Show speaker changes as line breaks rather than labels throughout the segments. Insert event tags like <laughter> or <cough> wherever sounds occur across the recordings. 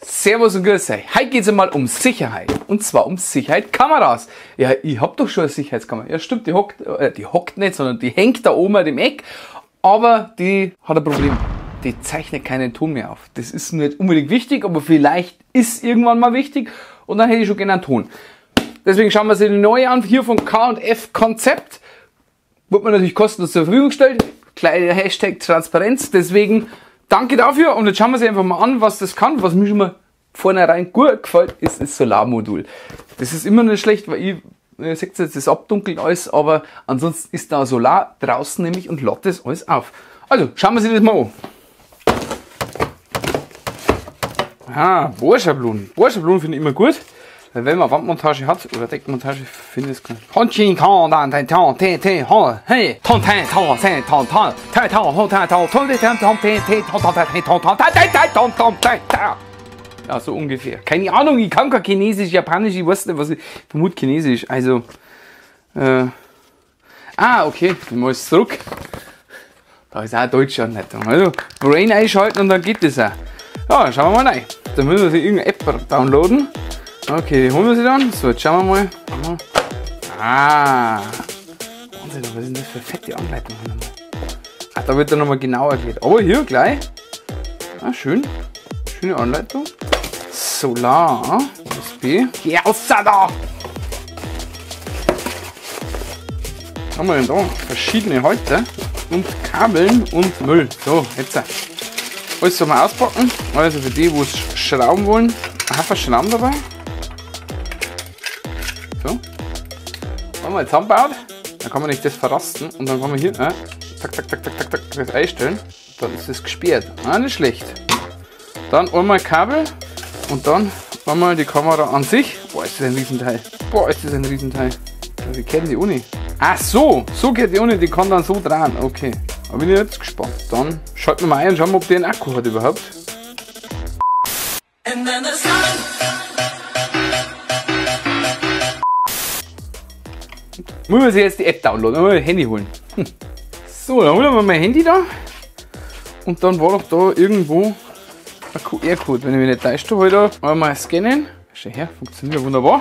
Servus und Grüß euch. Heute geht es einmal um Sicherheit. Und zwar um Sicherheitskameras. Ja, ich hab doch schon eine Sicherheitskamera. Ja, stimmt, die hockt, äh, die hockt nicht, sondern die hängt da oben im Eck. Aber die hat ein Problem. Die zeichnet keinen Ton mehr auf. Das ist nicht unbedingt wichtig, aber vielleicht ist irgendwann mal wichtig. Und dann hätte ich schon gerne einen Ton. Deswegen schauen wir uns die neue an, hier von K&F Konzept. Wird man natürlich kostenlos zur Verfügung gestellt. Kleiner Hashtag Transparenz. Deswegen danke dafür. Und jetzt schauen wir uns einfach mal an, was das kann, was mich schon mal vornherein gut gefällt, ist das Solarmodul. Das ist immer nicht schlecht, weil ich, ihr seht jetzt, das abdunkelt alles, aber ansonsten ist da Solar draußen nämlich und lädt das alles auf. Also, schauen wir uns das mal an. Ah, Bohrschablonen. Bohrschablonen finde ich immer gut. Weil wenn man Wandmontage hat oder Deckmontage, finde ich es Tai ja, so ungefähr. Keine Ahnung, ich kann kein Chinesisch, Japanisch, ich weiß nicht, was ich vermute Chinesisch. Also, äh, ah, okay, ich muss zurück. Da ist auch deutsche Anleitung. Also, Brain einschalten und dann geht das auch. Ja, schauen wir mal rein. Dann müssen wir sich irgendeine App downloaden. Okay, holen wir sie dann. So, jetzt schauen wir mal. Ah, Wahnsinn, was denn das für fette Anleitung? Ah, da wird dann nochmal genau erklärt. Aber hier gleich. Ah, schön. Schöne Anleitung. Solar, USB. Geh aus da! Haben wir denn da? Verschiedene Häute und Kabeln und Müll. So, jetzt. Alles soll mal auspacken. Also für die, wo es schrauben wollen, ein Haufen Schrauben dabei. So. Wenn man jetzt zusammenbaut, dann kann man nicht das verrasten und dann kann man hier, äh, zack, zack, zack, zack, zack, das einstellen. Dann ist das gesperrt. Ah, nicht schlecht. Dann einmal Kabel und dann einmal die Kamera an sich. Boah, ist das ein Riesenteil. Boah, ist das ein Riesenteil. Wie geht die Uni? Ach so, so geht die Uni, die kann dann so drehen. Okay, da bin ich jetzt gespannt. Dann schalten wir mal ein und schauen, ob die einen Akku hat überhaupt. Muss man sich jetzt die App downloaden, mal Handy holen. Hm. So, dann holen wir mein Handy da. Und dann war doch da irgendwo ein QR-Code. Wenn ich mich nicht täusche, heute einmal scannen. Schau her, funktioniert wunderbar.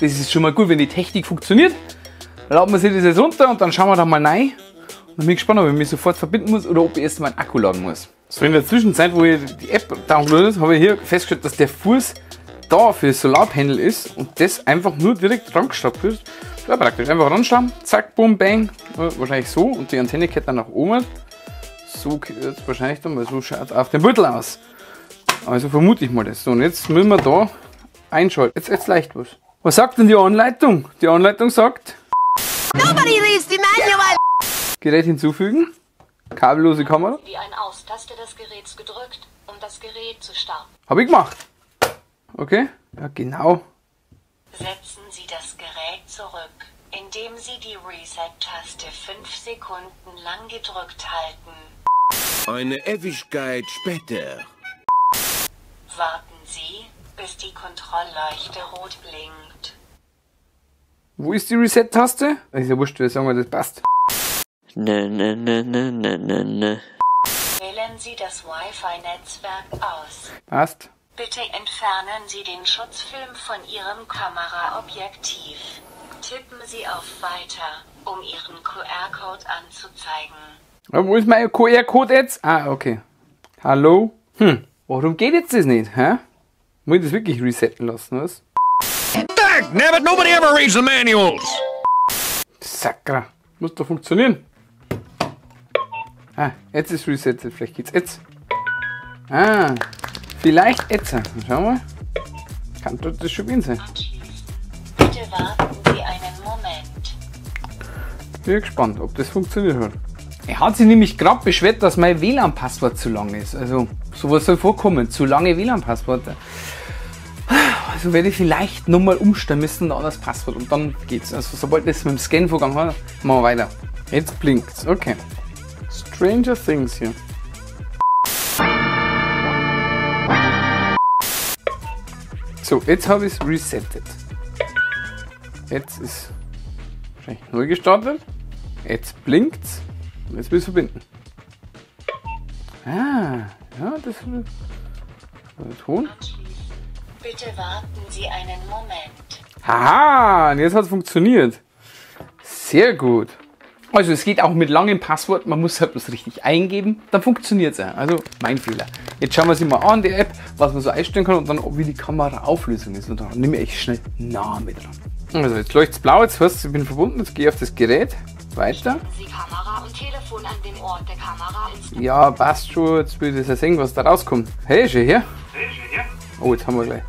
Das ist schon mal gut, wenn die Technik funktioniert. Dann laden wir sich das jetzt runter und dann schauen wir da mal rein. Und dann bin ich gespannt, ob ich mich sofort verbinden muss oder ob ich erst mal einen Akku laden muss. So, in der Zwischenzeit, wo ich die App downloadet, habe ich hier festgestellt, dass der Fuß da für das Solarpanel ist und das einfach nur direkt dran gestoppt wird. Ja, praktisch. Einfach ranschlagen, zack, boom, bang. Wahrscheinlich so und die Antenne geht dann nach oben. So es wahrscheinlich dann, weil so schaut es auf dem Büttel aus. Also vermute ich mal das. So, und jetzt müssen wir da einschalten. Jetzt, jetzt leicht was. Was sagt denn die Anleitung? Die Anleitung sagt... Nobody reads the manual! Gerät hinzufügen. Kabellose Kamera.
Wie ein Austaste des Geräts gedrückt, um das Gerät zu starten.
Habe ich gemacht. Okay. Ja, genau.
Setzen Sie das Gerät zurück, indem Sie die Reset-Taste 5 Sekunden lang gedrückt halten.
Eine Ewigkeit später.
Warten Sie, bis die Kontrollleuchte rot blinkt.
Wo ist die Reset-Taste? Ist ja wurscht, wir sagen, das passt.
Ne, ne, ne, ne, ne, ne, ne.
Wählen Sie das Wi-Fi-Netzwerk aus.
Passt.
Bitte entfernen Sie den Schutzfilm von Ihrem Kameraobjektiv. Tippen Sie auf Weiter, um Ihren QR-Code anzuzeigen.
Wo ist mein QR-Code jetzt? Ah, okay. Hallo? Hm. Warum geht jetzt das nicht, hä? Muss ich das wirklich resetten lassen, was?
Dag, nabbit, nobody ever reads the manuals!
Sakra. Muss doch funktionieren. Ah, jetzt ist resettet. Vielleicht geht's jetzt. Ah, vielleicht jetzt. Schauen wir mal. Kann dort das schon gewesen sein.
Bitte warten einen Moment.
Bin gespannt, ob das funktioniert hat. Er hat sich nämlich gerade beschwert, dass mein WLAN-Passwort zu lang ist. Also, sowas soll vorkommen. Zu lange WLAN-Passworte. Also werde ich vielleicht nochmal umstellen müssen, ein anderes Passwort. Und dann geht's. Also, sobald das mit dem Scan-Vorgang hat, machen wir weiter. Jetzt blinkt's. Okay. Stranger Things hier. So, jetzt habe ich es resettet. Jetzt ist wahrscheinlich neu gestartet. Jetzt blinkt's. Und jetzt will ich es verbinden. Ah, ja, das ist der Ton.
Bitte warten Sie einen Moment.
Haha, und jetzt hat es funktioniert. Sehr gut. Also es geht auch mit langem Passwort, man muss halt bloß richtig eingeben, dann funktioniert es ja. Also mein Fehler. Jetzt schauen wir uns mal an, die App, was man so einstellen kann und dann, wie die Kameraauflösung ist. Und dann nehme ich schnell Name dran. Also jetzt leuchtet es blau, jetzt hörst du, ich bin verbunden, jetzt gehe ich auf das Gerät. Weiter.
Sie Kamera und Telefon an den Ort der Kamera ins
Ja, passt schon, jetzt will ich das ja sehen, was da rauskommt. Hey, schau her. Oh, jetzt haben wir gleich.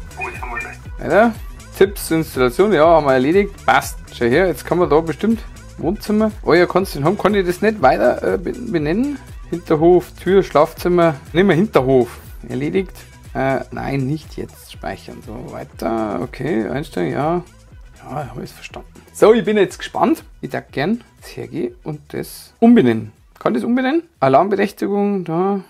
Weiter. Tipps zur Installation, ja, haben wir erledigt. Passt. Schau her, jetzt kann man da bestimmt Wohnzimmer. Oh ja, kannst du haben, kann ich das nicht weiter äh, be- benennen? Hinterhof, Tür, Schlafzimmer. Nehmen wir Hinterhof. Erledigt. Äh, nein, nicht jetzt speichern. So, weiter. Okay, einstellen, ja. Ja, habe ich verstanden. So, ich bin jetzt gespannt. Ich darf gern das hergehen und das umbenennen. Kann das umbenennen? Alarmberechtigung, da,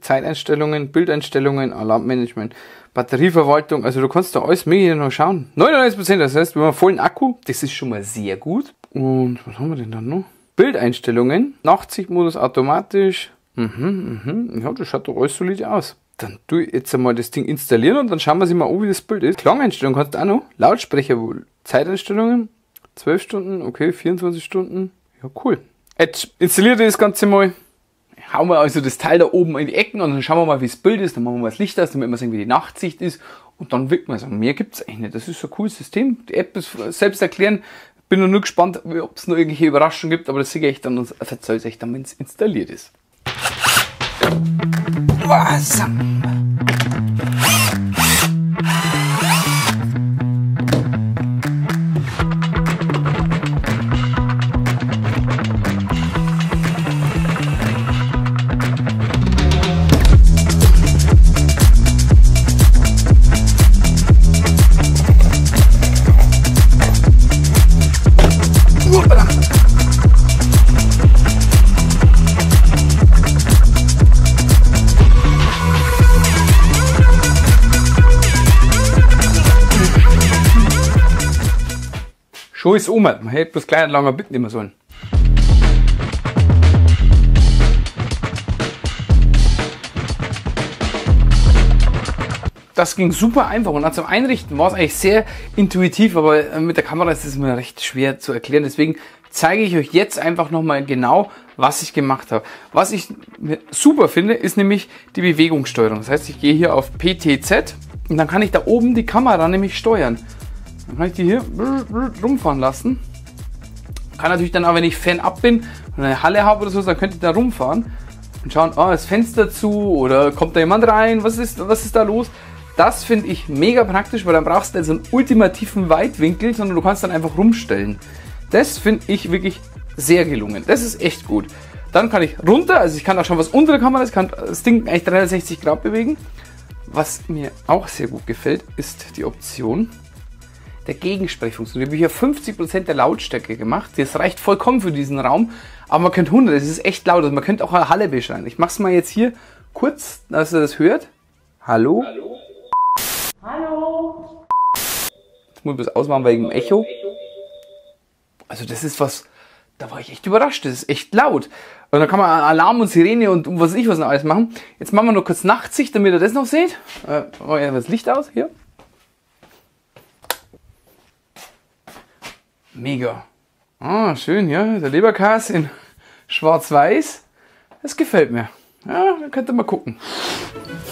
Zeiteinstellungen, Bildeinstellungen, Alarmmanagement, Batterieverwaltung. Also du kannst da alles mögliche noch schauen. 99%, das heißt, wir haben vollen Akku. Das ist schon mal sehr gut. Und was haben wir denn dann noch? Bildeinstellungen, Nachtsichtmodus automatisch. Mhm, mhm. Ja, das schaut doch alles solide aus. Dann tu ich jetzt einmal das Ding installieren und dann schauen wir uns mal an, wie das Bild ist. Klangeinstellungen kannst du auch noch. Lautsprecher wohl. Zeiteinstellungen. 12 Stunden, okay, 24 Stunden. Ja, cool. Jetzt installiert ihr das Ganze mal. Hauen wir also das Teil da oben in die Ecken und dann schauen wir mal, wie das Bild ist. Dann machen wir mal das Licht aus, damit wir sehen, wie die Nachtsicht ist. Und dann wirkt man sagen, mehr gibt's eigentlich nicht. Das ist so ein cooles System. Die App ist selbst erklären. Bin noch nur gespannt, ob es noch irgendwelche Überraschungen gibt, aber das sehe ich dann und erzähle ich euch dann, wenn es installiert ist. Was? Schon ist um. Man hätte bloß kleiner langer Bitten nehmen sollen. Das ging super einfach und zum Einrichten war es eigentlich sehr intuitiv, aber äh, mit der Kamera ist es mir recht schwer zu erklären. Deswegen zeige ich euch jetzt einfach nochmal genau, was ich gemacht habe. Was ich super finde, ist nämlich die Bewegungssteuerung. Das heißt, ich gehe hier auf PTZ und dann kann ich da oben die Kamera nämlich steuern. Dann kann ich die hier rumfahren lassen. Kann natürlich dann auch, wenn ich Fan-up bin und eine Halle habe oder so, dann könnte ich da rumfahren und schauen, oh, ist Fenster zu oder kommt da jemand rein, was ist, was ist da los? Das finde ich mega praktisch, weil dann brauchst du nicht so einen ultimativen Weitwinkel, sondern du kannst dann einfach rumstellen. Das finde ich wirklich sehr gelungen. Das ist echt gut. Dann kann ich runter, also ich kann auch schon was unter der Kamera, ich kann das Ding eigentlich 360 Grad bewegen. Was mir auch sehr gut gefällt, ist die Option der Gegensprechfunktion. Die habe ich ja 50% der Lautstärke gemacht. Das reicht vollkommen für diesen Raum. Aber man könnte 100, das ist echt laut. Also man könnte auch eine Halle beschreien. Ich mache es mal jetzt hier kurz, dass ihr das hört. Hallo? Hallo? Hallo? Jetzt muss ich das ausmachen wegen dem Echo. Also das ist was, da war ich echt überrascht. Das ist echt laut. Und dann kann man Alarm und Sirene und was weiß ich was noch alles machen. Jetzt machen wir nur kurz Nachtsicht, damit ihr das noch seht. Äh, machen wir das Licht aus hier. Mega. Ah, schön, ja. Der Leberkas in schwarz-weiß. Das gefällt mir. Ja, da könnt ihr mal gucken.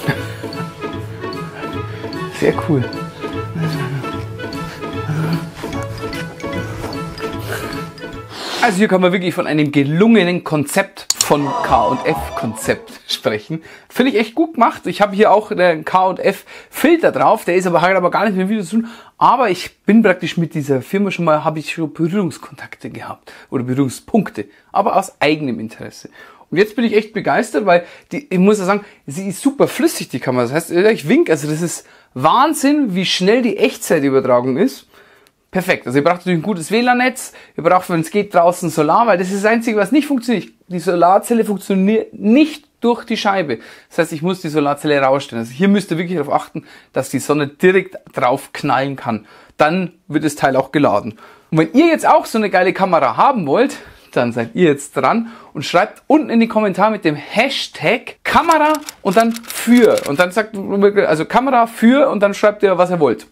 <laughs> Sehr cool. Also hier kann man wirklich von einem gelungenen Konzept von K&F-Konzept sprechen. Finde ich echt gut gemacht. Ich habe hier auch den K&F-Filter drauf. Der ist aber halt aber gar nicht mit dem Video zu tun. Aber ich bin praktisch mit dieser Firma schon mal, habe ich schon Berührungskontakte gehabt. Oder Berührungspunkte. Aber aus eigenem Interesse. Und jetzt bin ich echt begeistert, weil die, ich muss ja sagen, sie ist super flüssig, die Kamera. Das heißt, ich wink, also das ist Wahnsinn, wie schnell die Echtzeitübertragung ist. Perfekt. Also ihr braucht natürlich ein gutes WLAN-Netz. Ihr braucht, wenn es geht, draußen Solar, weil das ist das Einzige, was nicht funktioniert. Die Solarzelle funktioniert nicht durch die Scheibe. Das heißt, ich muss die Solarzelle rausstellen. Also hier müsst ihr wirklich darauf achten, dass die Sonne direkt drauf knallen kann. Dann wird das Teil auch geladen. Und wenn ihr jetzt auch so eine geile Kamera haben wollt, dann seid ihr jetzt dran und schreibt unten in die Kommentare mit dem Hashtag Kamera und dann für. Und dann sagt, also Kamera für und dann schreibt ihr, was ihr wollt.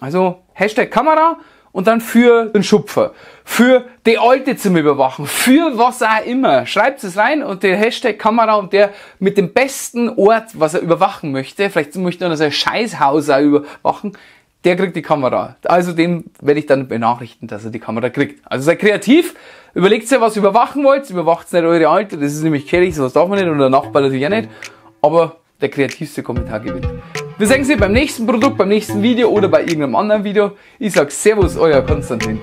Also Hashtag Kamera und dann für den Schupfer, für die Alte zum Überwachen, für was auch immer. Schreibt es rein und der Hashtag Kamera und der mit dem besten Ort, was er überwachen möchte, vielleicht möchte er sein Scheißhaus auch überwachen, der kriegt die Kamera. Also den werde ich dann benachrichten, dass er die Kamera kriegt. Also seid kreativ, überlegt ihr, was ihr überwachen wollt, überwacht nicht eure Alte, das ist nämlich kellig, sowas darf man nicht und der Nachbar natürlich auch nicht, aber der kreativste Kommentar gewinnt. Wir sehen Sie beim nächsten Produkt, beim nächsten Video oder bei irgendeinem anderen Video. Ich sage Servus, euer Konstantin.